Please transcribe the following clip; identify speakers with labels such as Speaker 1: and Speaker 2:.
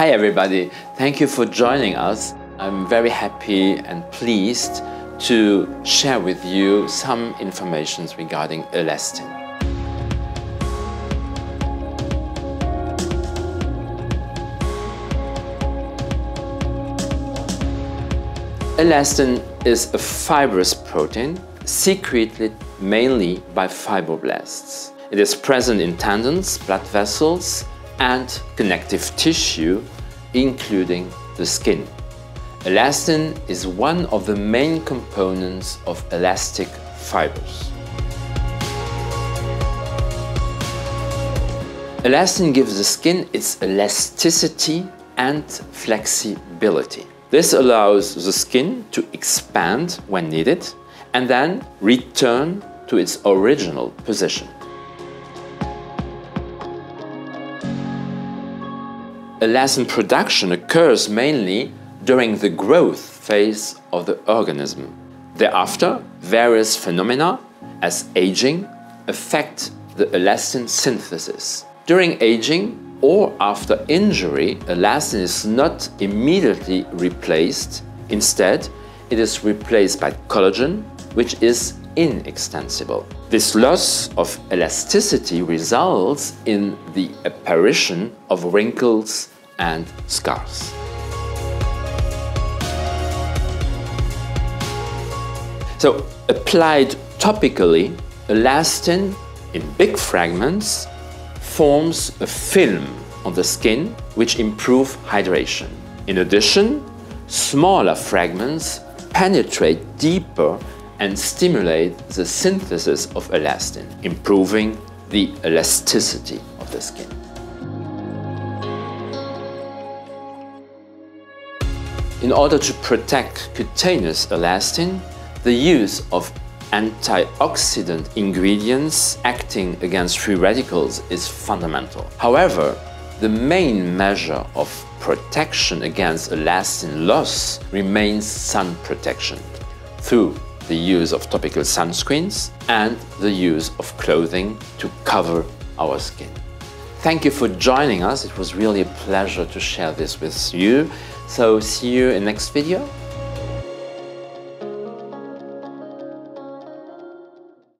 Speaker 1: Hi everybody, thank you for joining us. I'm very happy and pleased to share with you some information regarding elastin. Elastin is a fibrous protein secreted mainly by fibroblasts. It is present in tendons, blood vessels, and connective tissue, including the skin. Elastin is one of the main components of elastic fibers. Elastin gives the skin its elasticity and flexibility. This allows the skin to expand when needed and then return to its original position. Elastin production occurs mainly during the growth phase of the organism. Thereafter, various phenomena, as aging, affect the elastin synthesis. During aging or after injury, elastin is not immediately replaced. Instead, it is replaced by collagen, which is inextensible. This loss of elasticity results in the apparition of wrinkles and scars. So, applied topically, elastin in big fragments forms a film on the skin which improve hydration. In addition, smaller fragments penetrate deeper and stimulate the synthesis of elastin, improving the elasticity of the skin. In order to protect cutaneous elastin, the use of antioxidant ingredients acting against free radicals is fundamental. However, the main measure of protection against elastin loss remains sun protection through the use of topical sunscreens and the use of clothing to cover our skin. Thank you for joining us. It was really a pleasure to share this with you. So see you in next video.